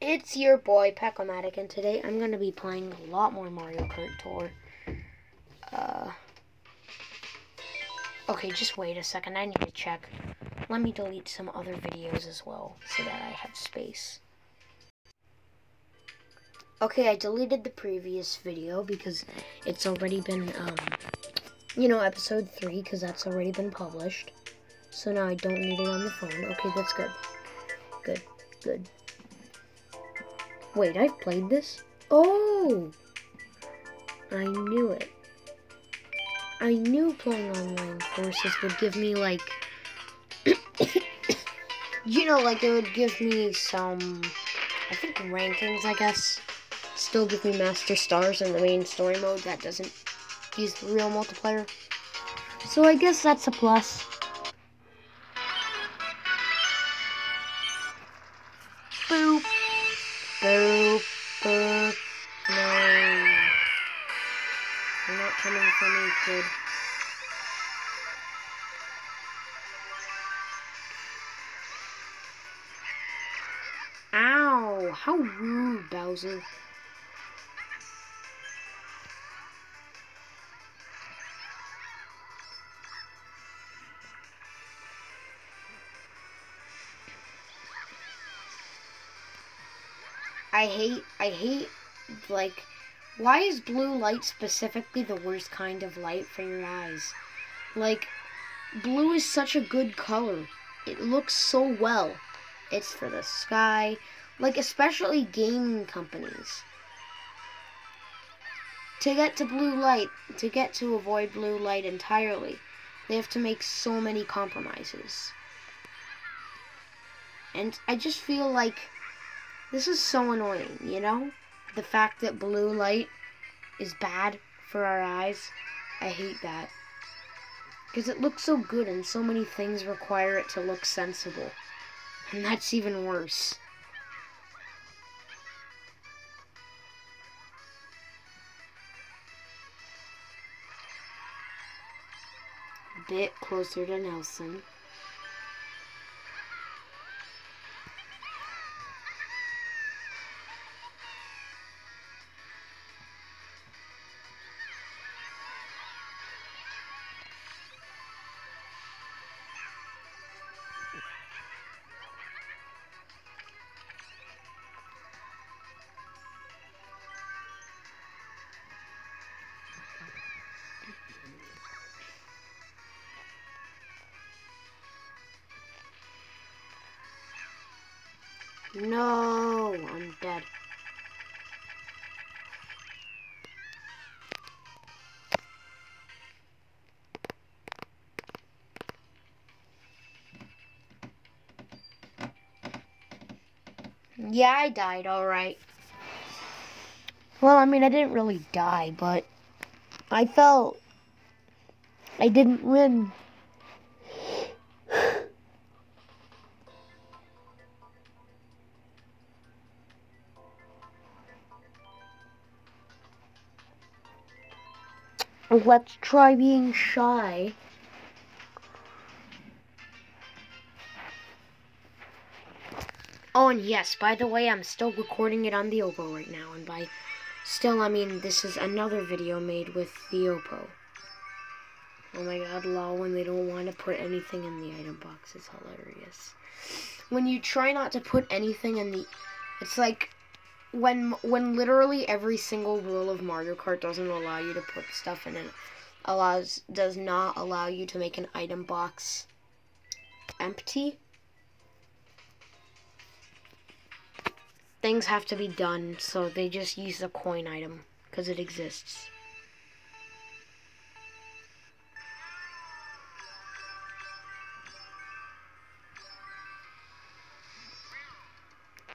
It's your boy Pacomatic, and today I'm going to be playing a lot more Mario Kart Tour. Uh, okay, just wait a second. I need to check. Let me delete some other videos as well so that I have space. Okay, I deleted the previous video because it's already been, um, you know, episode 3 because that's already been published. So now I don't need it on the phone. Okay, that's good. Good, good. Wait, I've played this? Oh! I knew it. I knew playing online courses would give me, like... you know, like, it would give me some... I think rankings, I guess. Still give me Master Stars in the main story mode that doesn't use real multiplayer. So I guess that's a plus. Kid. Ow! How rude, Bowser. I hate, I hate, like, why is blue light specifically the worst kind of light for your eyes? Like, blue is such a good color. It looks so well. It's for the sky, like, especially gaming companies. To get to blue light, to get to avoid blue light entirely, they have to make so many compromises. And I just feel like this is so annoying, you know? The fact that blue light is bad for our eyes. I hate that. Because it looks so good and so many things require it to look sensible. And that's even worse. Bit closer to Nelson. No, I'm dead. Yeah, I died, alright. Well, I mean, I didn't really die, but I felt I didn't win. Let's try being shy. Oh, and yes, by the way, I'm still recording it on the Oppo right now. And by still, I mean this is another video made with the Oppo. Oh my god, lol, when they don't want to put anything in the item box, it's hilarious. When you try not to put anything in the... It's like when when literally every single rule of Mario Kart doesn't allow you to put stuff in it, allows does not allow you to make an item box empty. Things have to be done, so they just use the coin item because it exists.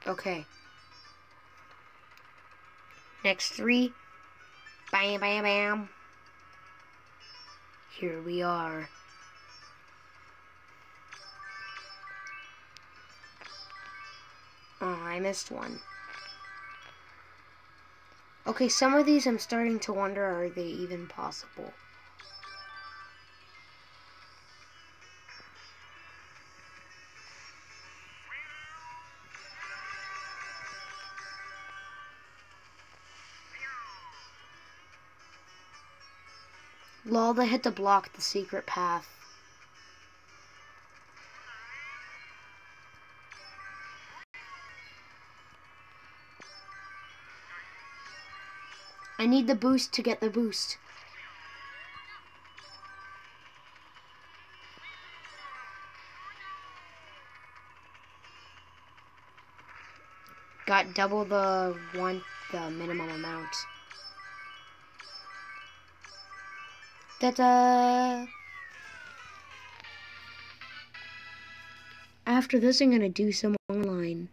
Okay. Next three. Bam, bam, bam. Here we are. Oh, I missed one. Okay, some of these I'm starting to wonder, are they even possible? Lol, they had to block the secret path. I need the boost to get the boost. Got double the one the minimum amount. Ta-da! After this, I'm gonna do some online.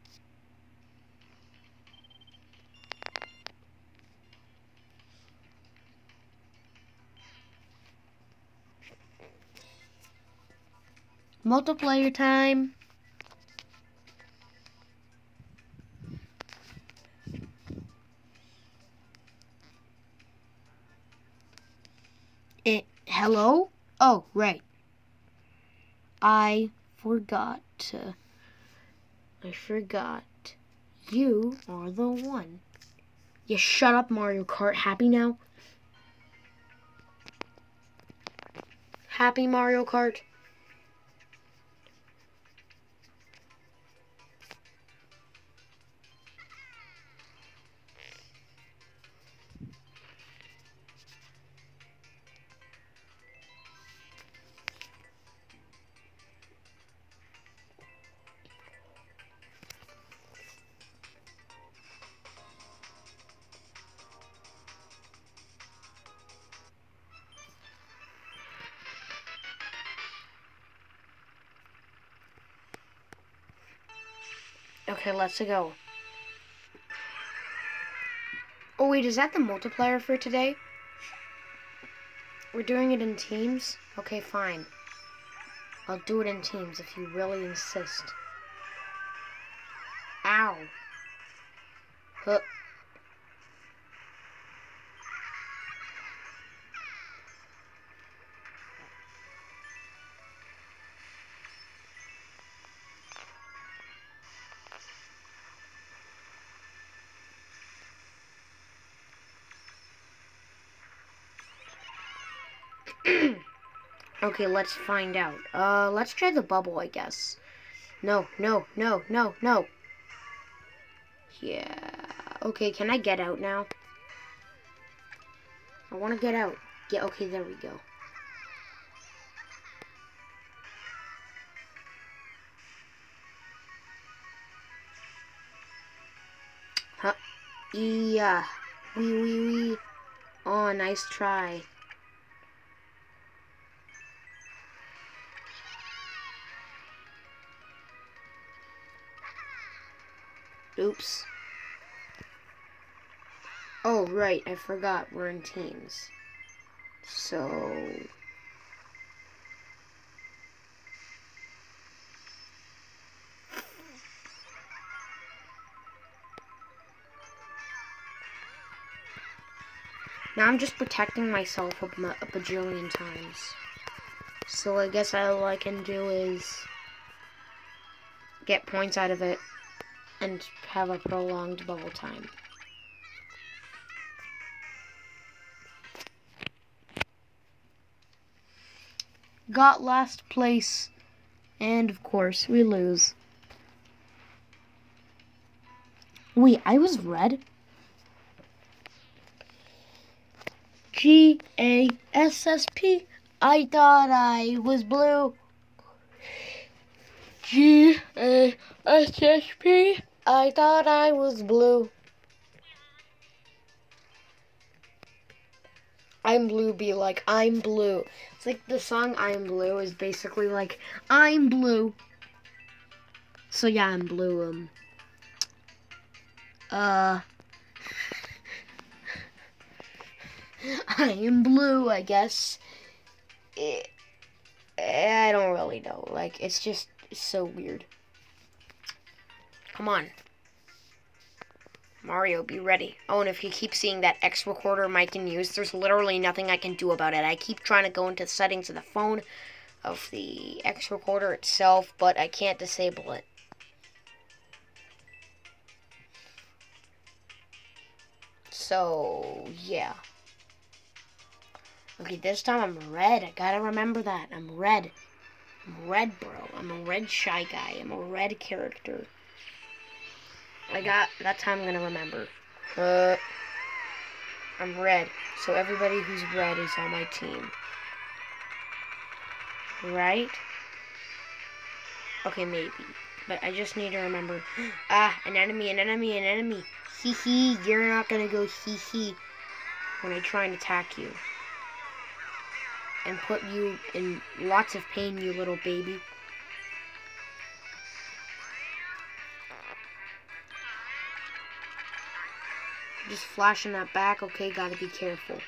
Multiplayer time. It, hello? Oh, right. I forgot. To, I forgot. You are the one. You shut up, Mario Kart. Happy now? Happy Mario Kart? Okay, let's go. Oh wait, is that the multiplier for today? We're doing it in teams? Okay, fine. I'll do it in teams if you really insist. Ow. Huh. Okay, let's find out. Uh, let's try the bubble, I guess. No, no, no, no, no. Yeah. Okay, can I get out now? I want to get out. Yeah, okay, there we go. Huh. Yeah. Wee, wee, wee. Oh, nice try. Oops. Oh, right, I forgot we're in teams. So... Now I'm just protecting myself a, a bajillion times. So I guess all I can do is get points out of it and have a prolonged bubble time. Got last place, and of course, we lose. Wait, I was red? G A S S P. I thought I was blue. G A S S P. I thought I was blue. I'm blue be like I'm blue. It's like the song I'm blue is basically like I'm blue. So yeah, I'm blue. Um uh I am blue, I guess. It, I don't really know. Like it's just so weird. Come on. Mario, be ready. Oh, and if you keep seeing that X recorder mic in use, there's literally nothing I can do about it. I keep trying to go into the settings of the phone of the X recorder itself, but I can't disable it. So, yeah. Okay, this time I'm red. I gotta remember that. I'm red. I'm red, bro. I'm a red shy guy. I'm a red character. I got, that's how I'm gonna remember. Uh, I'm red. So everybody who's red is on my team. Right? Okay, maybe. But I just need to remember. Ah, an enemy, an enemy, an enemy. Hee hee, you're not gonna go hee hee when I try and attack you. And put you in lots of pain, you little baby. Just flashing that back, okay, gotta be careful.